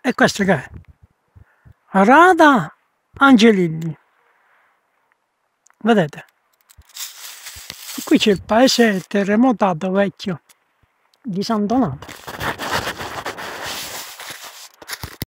e questo che è? Rada Angelilli. Vedete? Qui c'è il paese terremotato vecchio di San Donato